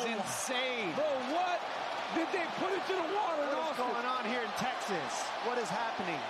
insane Bro, what? Did they put it to the water? What is going on here in Texas? What is happening?